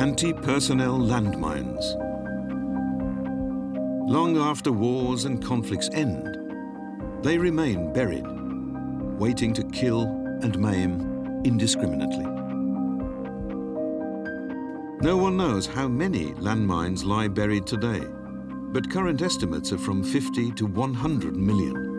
Anti-personnel landmines. Long after wars and conflicts end, they remain buried, waiting to kill and maim indiscriminately. No one knows how many landmines lie buried today, but current estimates are from 50 to 100 million.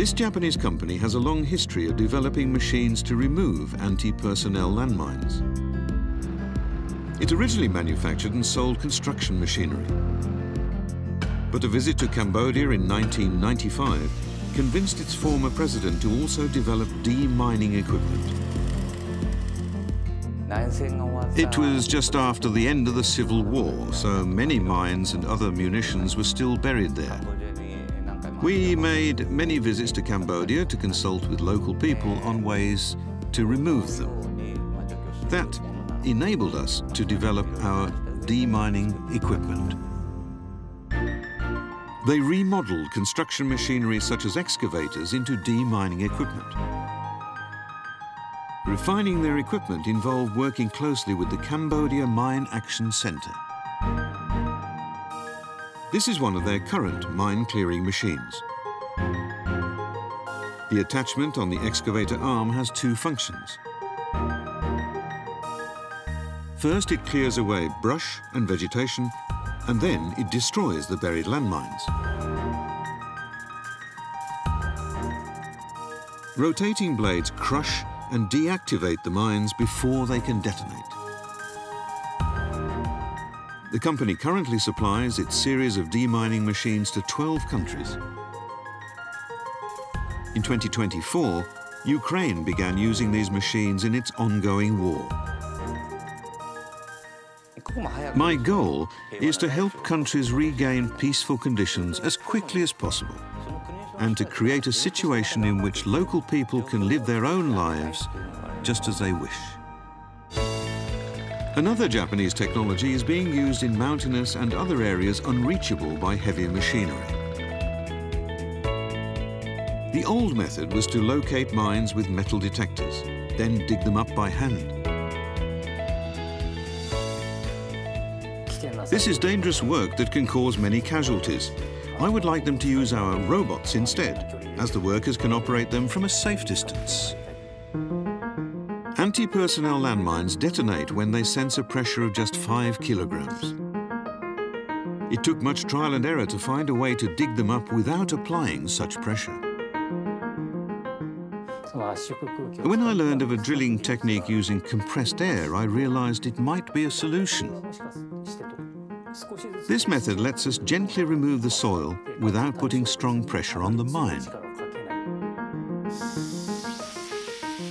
This Japanese company has a long history of developing machines to remove anti-personnel landmines. It originally manufactured and sold construction machinery. But a visit to Cambodia in 1995 convinced its former president to also develop demining equipment. It was just after the end of the Civil War, so many mines and other munitions were still buried there. We made many visits to Cambodia to consult with local people on ways to remove them. That enabled us to develop our demining equipment. They remodeled construction machinery such as excavators into demining equipment. Refining their equipment involved working closely with the Cambodia Mine Action Center. This is one of their current mine-clearing machines. The attachment on the excavator arm has two functions. First, it clears away brush and vegetation, and then it destroys the buried landmines. Rotating blades crush and deactivate the mines before they can detonate. The company currently supplies its series of demining machines to 12 countries. In 2024, Ukraine began using these machines in its ongoing war. My goal is to help countries regain peaceful conditions as quickly as possible and to create a situation in which local people can live their own lives just as they wish. Another Japanese technology is being used in mountainous and other areas unreachable by heavy machinery. The old method was to locate mines with metal detectors, then dig them up by hand. This is dangerous work that can cause many casualties. I would like them to use our robots instead, as the workers can operate them from a safe distance. Anti-personnel landmines detonate when they sense a pressure of just five kilograms. It took much trial and error to find a way to dig them up without applying such pressure. When I learned of a drilling technique using compressed air, I realized it might be a solution. This method lets us gently remove the soil without putting strong pressure on the mine.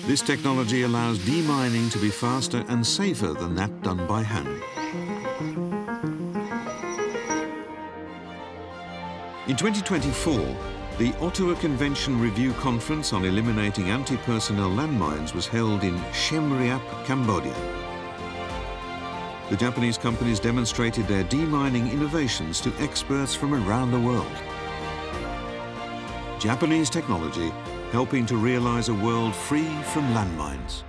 This technology allows demining to be faster and safer than that done by hand. In 2024, the Ottawa Convention Review Conference on Eliminating Anti-Personnel Landmines was held in Siem Reap, Cambodia. The Japanese companies demonstrated their demining innovations to experts from around the world. Japanese technology helping to realize a world free from landmines.